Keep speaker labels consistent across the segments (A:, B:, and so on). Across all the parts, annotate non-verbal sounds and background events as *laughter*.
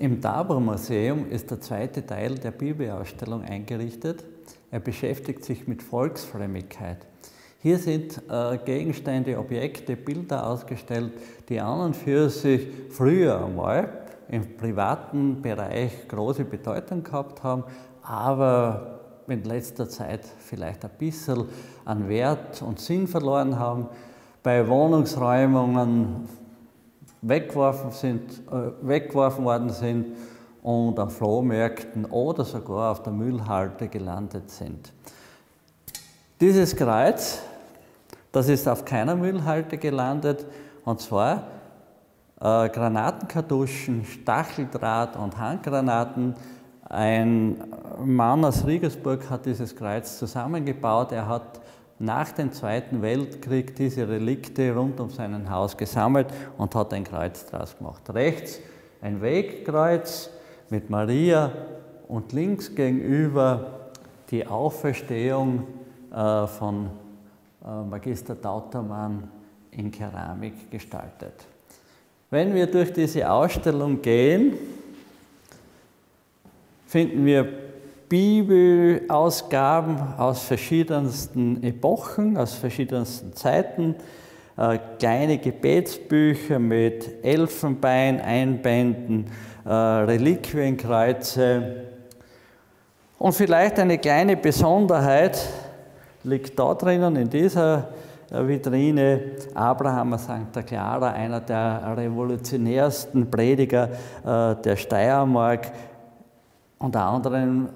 A: Im Dabra-Museum ist der zweite Teil der Bibelausstellung eingerichtet. Er beschäftigt sich mit Volksfrömmigkeit. Hier sind äh, Gegenstände, Objekte, Bilder ausgestellt, die an und für sich früher einmal im privaten Bereich große Bedeutung gehabt haben, aber in letzter Zeit vielleicht ein bisschen an Wert und Sinn verloren haben. Bei Wohnungsräumungen weggeworfen, sind, äh, weggeworfen worden sind und auf Flohmärkten oder sogar auf der Müllhalde gelandet sind. Dieses Kreuz, das ist auf keiner Müllhalde gelandet und zwar äh, Granatenkartuschen, Stacheldraht und Handgranaten. Ein Mann aus Riegersburg hat dieses Kreuz zusammengebaut. Er hat nach dem Zweiten Weltkrieg diese Relikte rund um sein Haus gesammelt und hat ein Kreuz daraus gemacht. Rechts ein Wegkreuz mit Maria und links gegenüber die Auferstehung äh, von äh, Magister Tautermann in Keramik gestaltet. Wenn wir durch diese Ausstellung gehen, finden wir Bibelausgaben aus verschiedensten Epochen, aus verschiedensten Zeiten, äh, kleine Gebetsbücher mit Elfenbein, Einbänden, äh, Reliquienkreuze. Und vielleicht eine kleine Besonderheit liegt da drinnen in dieser äh, Vitrine. Abraham Santa Clara, einer der revolutionärsten Prediger äh, der Steiermark, unter anderem äh,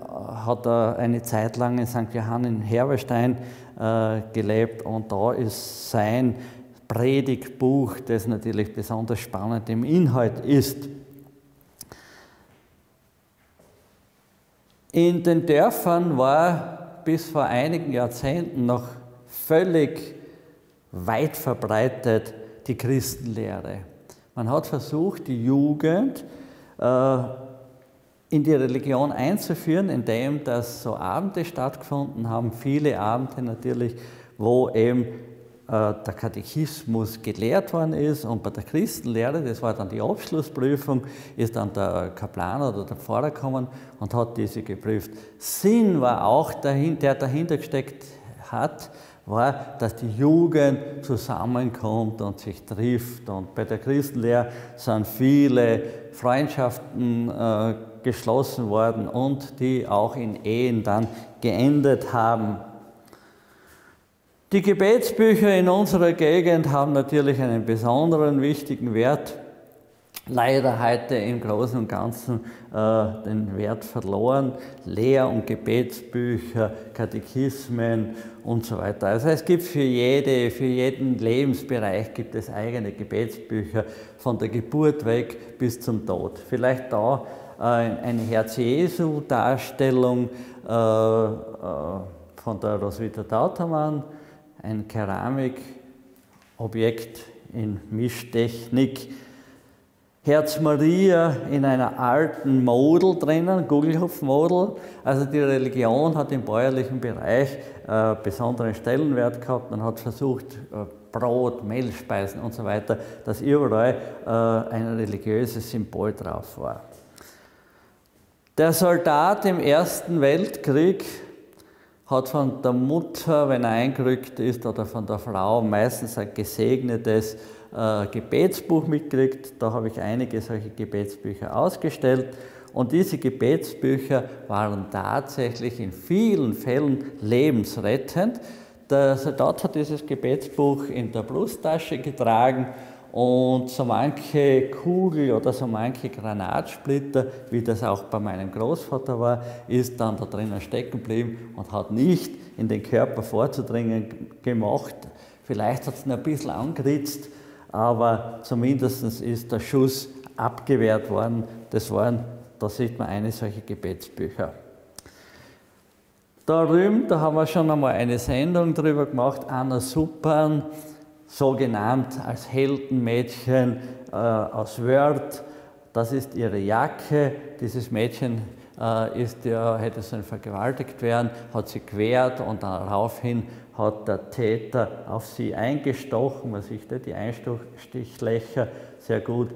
A: hat er eine Zeit lang in St. Johann in Herberstein äh, gelebt und da ist sein Predigtbuch, das natürlich besonders spannend im Inhalt ist. In den Dörfern war bis vor einigen Jahrzehnten noch völlig weit verbreitet die Christenlehre. Man hat versucht, die Jugend äh, in die Religion einzuführen, indem dass so Abende stattgefunden haben, viele Abende natürlich, wo eben äh, der Katechismus gelehrt worden ist und bei der Christenlehre, das war dann die Abschlussprüfung, ist dann der Kaplan oder der Pfarrer gekommen und hat diese geprüft. Sinn war auch, der dahinter gesteckt hat, war, dass die Jugend zusammenkommt und sich trifft. Und bei der Christenlehre sind viele Freundschaften äh, geschlossen worden und die auch in Ehen dann geendet haben. Die Gebetsbücher in unserer Gegend haben natürlich einen besonderen wichtigen Wert. Leider heute im Großen und Ganzen äh, den Wert verloren. Lehr- und Gebetsbücher, Katechismen und so weiter. Also es gibt für, jede, für jeden Lebensbereich gibt es eigene Gebetsbücher, von der Geburt weg bis zum Tod. Vielleicht da eine Herz-Jesu-Darstellung äh, äh, von der Roswitha Tautermann, ein Keramikobjekt in Mischtechnik. Herz Maria in einer alten Model drinnen, Gugelhupf-Model. Also die Religion hat im bäuerlichen Bereich äh, besonderen Stellenwert gehabt. Man hat versucht, äh, Brot, Mehlspeisen und so weiter, dass überall äh, ein religiöses Symbol drauf war. Der Soldat im Ersten Weltkrieg hat von der Mutter, wenn er eingerückt ist, oder von der Frau meistens ein gesegnetes äh, Gebetsbuch mitgekriegt. Da habe ich einige solche Gebetsbücher ausgestellt. Und diese Gebetsbücher waren tatsächlich in vielen Fällen lebensrettend. Der Soldat hat dieses Gebetsbuch in der Brusttasche getragen und so manche Kugel oder so manche Granatsplitter, wie das auch bei meinem Großvater war, ist dann da drinnen stecken geblieben und hat nicht in den Körper vorzudringen gemacht. Vielleicht hat es ihn ein bisschen angeritzt, aber zumindest ist der Schuss abgewehrt worden. Das waren, da sieht man eine solche Gebetsbücher. Da drüben, da haben wir schon einmal eine Sendung drüber gemacht, Anna Suppan, so genannt als Heldenmädchen äh, aus Wörth. Das ist ihre Jacke. Dieses Mädchen äh, ist ja, hätte sollen vergewaltigt werden, hat sie quert und daraufhin hat der Täter auf sie eingestochen. Man sieht ja die Einstichlöcher sehr gut.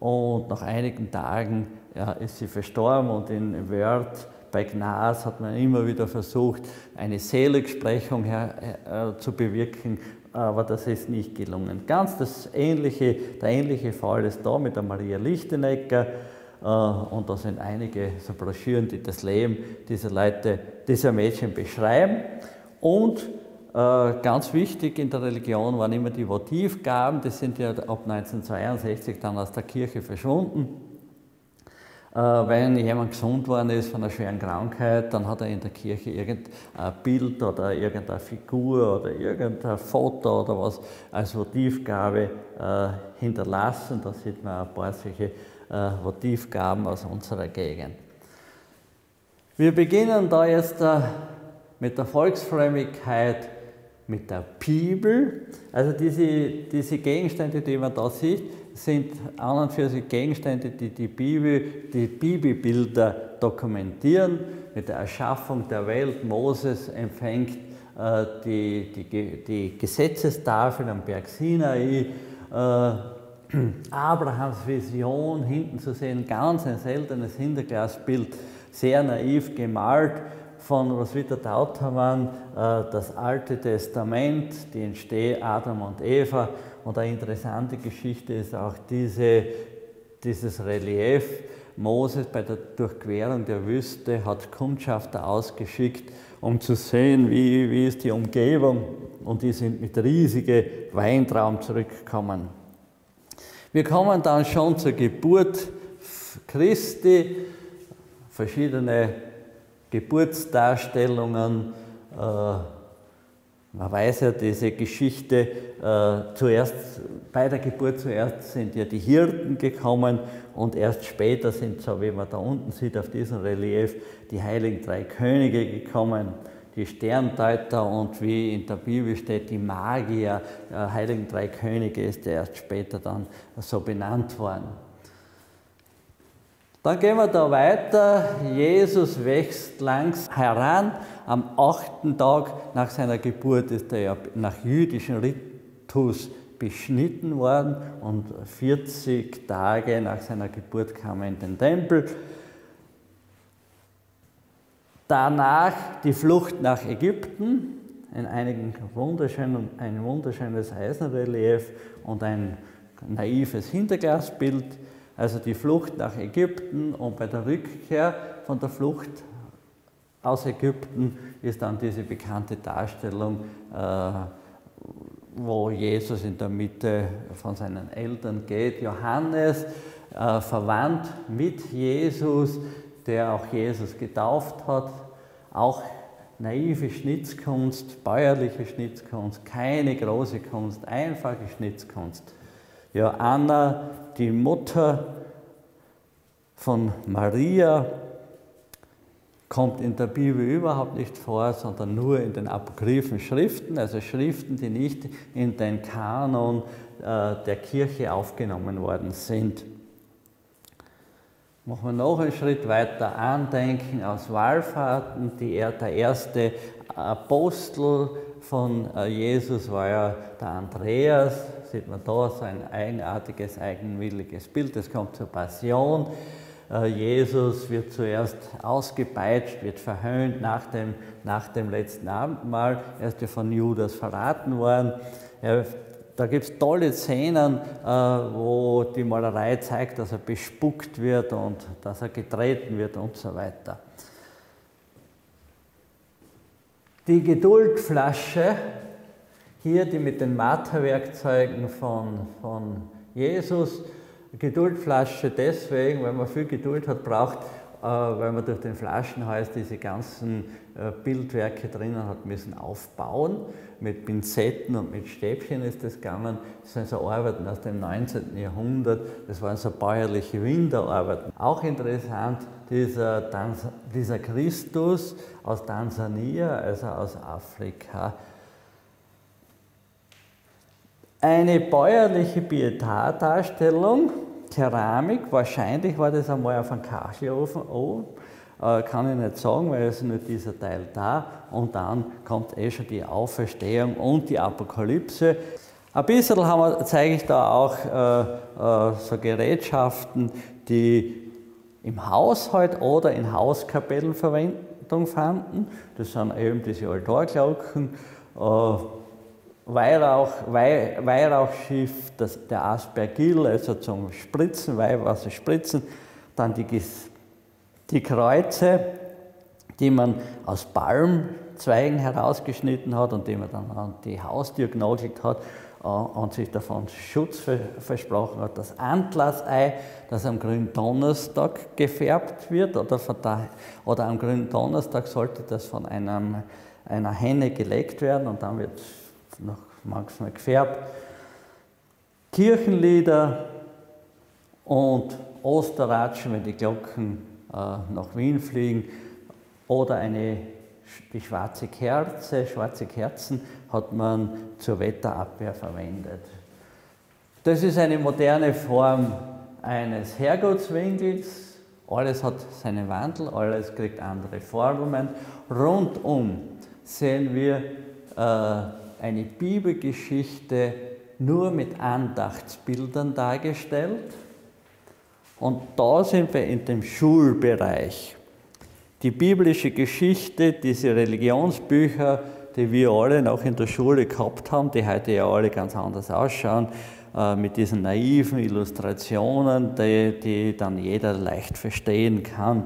A: und nach einigen Tagen ja, ist sie verstorben und in Wörth bei Gnas hat man immer wieder versucht, eine Seligsprechung her, äh, zu bewirken, aber das ist nicht gelungen. Ganz das ähnliche, der ähnliche Fall ist da mit der Maria Lichtenecker äh, und da sind einige so Broschüren, die das Leben dieser Leute, dieser Mädchen beschreiben. Und äh, ganz wichtig in der Religion waren immer die Votivgaben, die sind ja ab 1962 dann aus der Kirche verschwunden. Äh, wenn jemand gesund worden ist von einer schweren Krankheit, dann hat er in der Kirche irgendein Bild oder irgendeine Figur oder irgendein Foto oder was als Votivgabe äh, hinterlassen. Da sieht man ein paar solche Votivgaben aus unserer Gegend. Wir beginnen da jetzt mit der Volksfrömmigkeit mit der Bibel. Also diese, diese Gegenstände, die man da sieht, sind an und für sich Gegenstände, die die Bibel, die Bibelbilder dokumentieren. Mit der Erschaffung der Welt, Moses empfängt äh, die, die, die Gesetzestafel am Berg Sinai, äh, *clears throat* Abrahams Vision hinten zu sehen, ganz ein seltenes Hinterglasbild, sehr naiv gemalt von Roswitha Tautmann, äh, das Alte Testament, die Entstehung Adam und Eva. Und eine interessante Geschichte ist auch diese, dieses Relief. Moses bei der Durchquerung der Wüste hat Kundschafter ausgeschickt, um zu sehen, wie, wie ist die Umgebung. Und die sind mit riesigen Weintrauben zurückgekommen. Wir kommen dann schon zur Geburt Christi, verschiedene Geburtsdarstellungen. Äh, man weiß ja diese Geschichte, äh, zuerst, bei der Geburt zuerst sind ja die Hirten gekommen und erst später sind, so wie man da unten sieht auf diesem Relief, die heiligen drei Könige gekommen, die Sterndeuter und wie in der Bibel steht, die Magier, äh, heiligen drei Könige ist erst später dann so benannt worden. Dann gehen wir da weiter. Jesus wächst langs heran. Am achten Tag nach seiner Geburt ist er ja nach jüdischem Ritus beschnitten worden und 40 Tage nach seiner Geburt kam er in den Tempel. Danach die Flucht nach Ägypten, in einigen wunderschönen, ein wunderschönes Eisenrelief und ein naives Hinterglasbild also die Flucht nach Ägypten und bei der Rückkehr von der Flucht aus Ägypten ist dann diese bekannte Darstellung, äh, wo Jesus in der Mitte von seinen Eltern geht. Johannes, äh, verwandt mit Jesus, der auch Jesus getauft hat, auch naive Schnitzkunst, bäuerliche Schnitzkunst, keine große Kunst, einfache Schnitzkunst. Ja, Anna, die Mutter von Maria, kommt in der Bibel überhaupt nicht vor, sondern nur in den apokryphen Schriften, also Schriften, die nicht in den Kanon äh, der Kirche aufgenommen worden sind. Machen wir noch einen Schritt weiter. Andenken aus Wallfahrten. Die, der erste Apostel von äh, Jesus war ja der Andreas, sieht man da so ein eigenartiges, eigenwilliges Bild. Es kommt zur Passion. Äh, Jesus wird zuerst ausgepeitscht, wird verhöhnt nach dem, nach dem letzten Abendmahl. Er ist ja von Judas verraten worden. Er, da gibt es tolle Szenen, äh, wo die Malerei zeigt, dass er bespuckt wird und dass er getreten wird und so weiter. Die Geduldflasche hier die mit den Marterwerkzeugen von, von Jesus. Geduldflasche deswegen, weil man viel Geduld hat braucht, äh, weil man durch den Flaschenhals diese ganzen äh, Bildwerke drinnen hat müssen aufbauen. Mit Pinzetten und mit Stäbchen ist das gegangen. Das sind so Arbeiten aus dem 19. Jahrhundert. Das waren so bäuerliche Winterarbeiten. Auch interessant, dieser, dieser Christus aus Tansania, also aus Afrika, eine bäuerliche Pietatdarstellung, Keramik, wahrscheinlich war das einmal auf einem Kachelofen oben, äh, kann ich nicht sagen, weil es nur dieser Teil da und dann kommt eh schon die Auferstehung und die Apokalypse. Ein bisschen wir, zeige ich da auch äh, äh, so Gerätschaften, die im Haushalt oder in Hauskapellen Verwendung fanden. Das sind eben diese Altarglocken, äh, Weihrauch, Weih, Weihrauchschiff, das, der Aspergil, also zum Spritzen, Weihwasser spritzen, dann die, die Kreuze, die man aus Palmzweigen herausgeschnitten hat und die man dann an die Haustür genagelt hat äh, und sich davon Schutz versprochen hat. Das Antlassei, das am grünen Donnerstag gefärbt wird, oder, der, oder am grünen Donnerstag sollte das von einem, einer Henne gelegt werden und dann wird noch manchmal gefärbt. Kirchenlieder und Osterratschen, wenn die Glocken äh, nach Wien fliegen, oder eine, die schwarze Kerze, schwarze Kerzen hat man zur Wetterabwehr verwendet. Das ist eine moderne Form eines Herrgottswinkels. Alles hat seinen Wandel, alles kriegt andere Formen. Rundum sehen wir äh, eine Bibelgeschichte nur mit Andachtsbildern dargestellt. Und da sind wir in dem Schulbereich. Die biblische Geschichte, diese Religionsbücher, die wir alle noch in der Schule gehabt haben, die heute ja alle ganz anders ausschauen, äh, mit diesen naiven Illustrationen, die, die dann jeder leicht verstehen kann.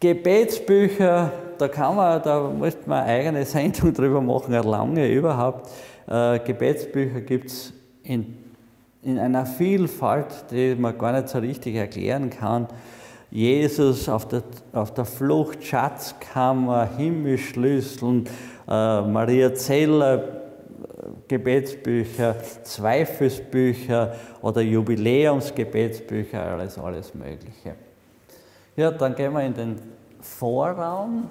A: Gebetsbücher, da kann man, da muss man eine eigene Sendung drüber machen, eine lange überhaupt. Äh, Gebetsbücher gibt es in, in einer Vielfalt, die man gar nicht so richtig erklären kann. Jesus auf der, auf der Flucht, Schatzkammer, Himmelsschlüsseln, äh, Maria Zeller, äh, Gebetsbücher, Zweifelsbücher oder Jubiläumsgebetsbücher, alles, alles Mögliche. Ja, dann gehen wir in den Vorraum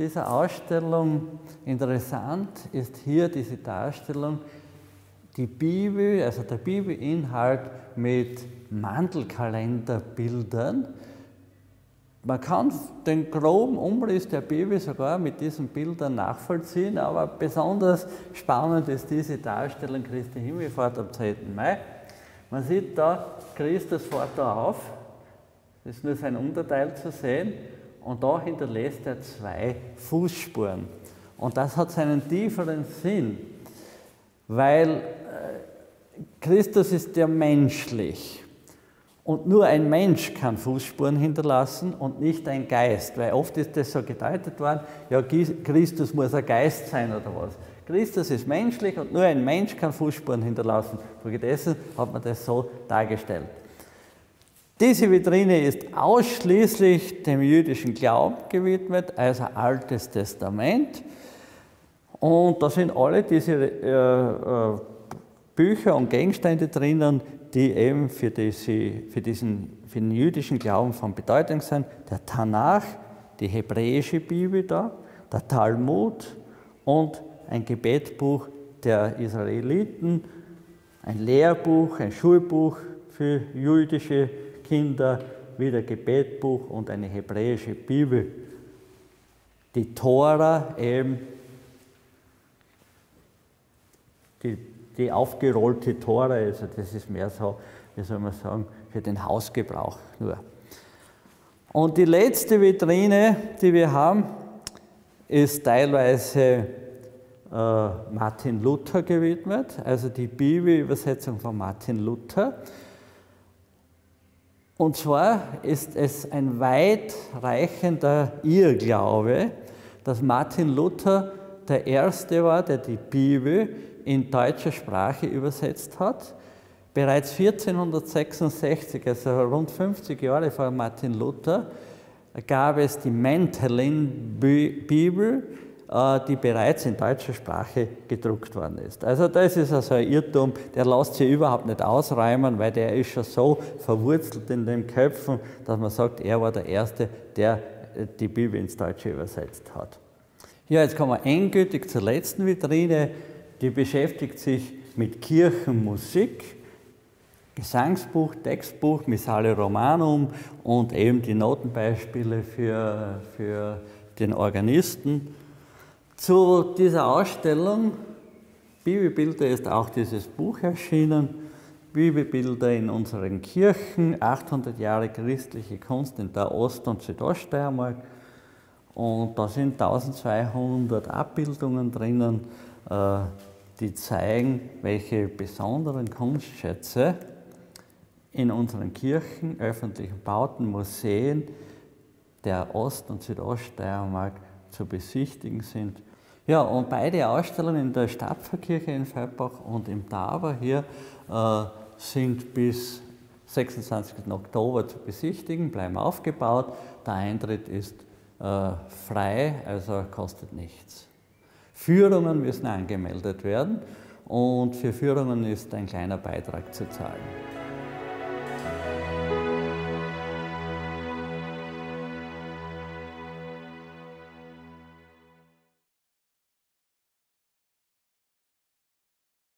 A: dieser Ausstellung. Interessant ist hier diese Darstellung, die Bibel, also der Bibelinhalt mit Mandelkalenderbildern, man kann den groben Umriss der Bibel sogar mit diesen Bildern nachvollziehen, aber besonders spannend ist diese Darstellung Christi Himmelfahrt am 10. Mai. Man sieht da, Christus fährt da auf, das ist nur sein Unterteil zu sehen, und da hinterlässt er zwei Fußspuren. Und das hat seinen tieferen Sinn, weil äh, Christus ist ja menschlich. Und nur ein Mensch kann Fußspuren hinterlassen und nicht ein Geist, weil oft ist das so gedeutet worden, ja, Christus muss ein Geist sein oder was. Christus ist menschlich und nur ein Mensch kann Fußspuren hinterlassen. Folgedessen hat man das so dargestellt. Diese Vitrine ist ausschließlich dem jüdischen Glauben gewidmet, also Altes Testament. Und da sind alle diese äh, äh, Bücher und Gegenstände drinnen, die eben für, diese, für, diesen, für den jüdischen Glauben von Bedeutung sind. Der Tanach, die hebräische Bibel da, der Talmud und ein Gebetbuch der Israeliten, ein Lehrbuch, ein Schulbuch für jüdische Kinder, wieder Gebetbuch und eine hebräische Bibel. Die Tora eben, die die aufgerollte Tore, also das ist mehr so, wie soll man sagen, für den Hausgebrauch nur. Und die letzte Vitrine, die wir haben, ist teilweise äh, Martin Luther gewidmet, also die Bibelübersetzung von Martin Luther. Und zwar ist es ein weitreichender Irrglaube, dass Martin Luther der Erste war, der die Bibel in deutscher Sprache übersetzt hat. Bereits 1466, also rund 50 Jahre vor Martin Luther, gab es die Mentelin-Bibel, die bereits in deutscher Sprache gedruckt worden ist. Also das ist also ein Irrtum, der lässt sich überhaupt nicht ausräumen, weil der ist schon so verwurzelt in den Köpfen, dass man sagt, er war der Erste, der äh, die Bibel ins Deutsche übersetzt hat. Ja, jetzt kommen wir endgültig zur letzten Vitrine die beschäftigt sich mit Kirchenmusik, Gesangsbuch, Textbuch, Missale Romanum und eben die Notenbeispiele für, für den Organisten. Zu dieser Ausstellung Bibelbilder ist auch dieses Buch erschienen. Bibelbilder in unseren Kirchen, 800 Jahre christliche Kunst in der Ost- und Südoststeiermark. Und da sind 1200 Abbildungen drinnen, äh, die zeigen, welche besonderen Kunstschätze in unseren Kirchen, öffentlichen Bauten, Museen der Ost- und Südoststeiermark zu besichtigen sind. Ja, und beide Ausstellungen in der Stadtpfarrkirche in Feldbach und im Taber hier äh, sind bis 26. Oktober zu besichtigen, bleiben aufgebaut. Der Eintritt ist äh, frei, also kostet nichts. Führungen müssen angemeldet werden und für Führungen ist ein kleiner Beitrag zu zahlen.